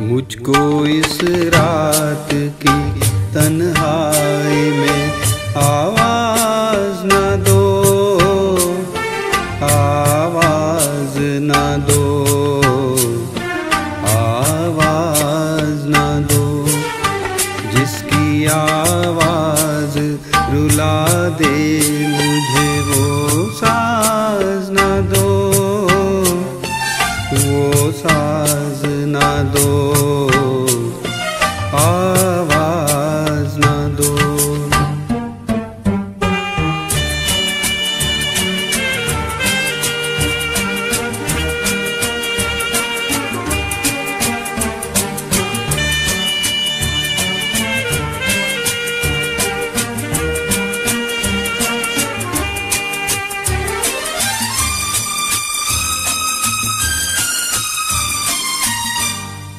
मुझको इस रात की तन्हाई में आवाज़ न दो, आवाज़ न दो, आवाज़ न दो, जिसकी आवाज़ रुला दे मुझे वो साज न दो, वो साज न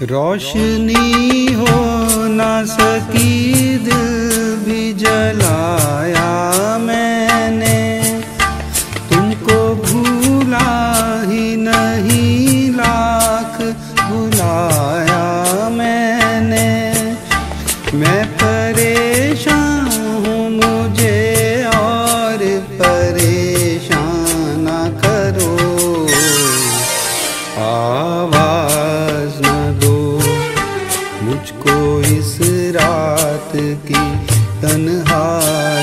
रोशनी हो ना सकी दिल भी जलाया मैंने। तुमको भूला ही नहीं लाख भुलाया मैंने। मैं परेशान हूँ, मुझे और परेशान करो। आवाज़ की तन्हाई।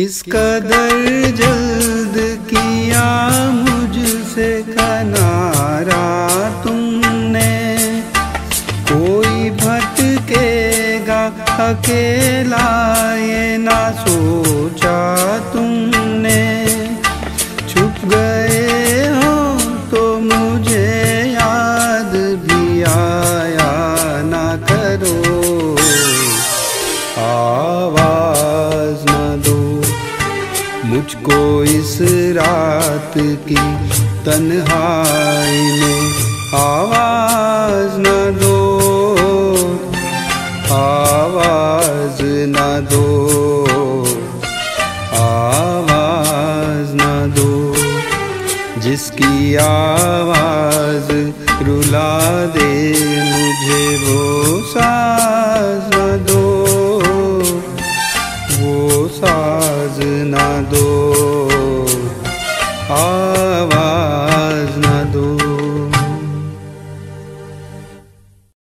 किस कदर जल्द किया मुझसे कनारा तुमने? कोई भटकेगा अकेला ये ना सोचा तुमने। मुझको इस रात की तन्हाई में आवाज़ न दो, आवाज़ न दो, आवाज़ न दो, जिसकी आवाज़ रुला दे मुझे वो साज